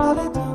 somebody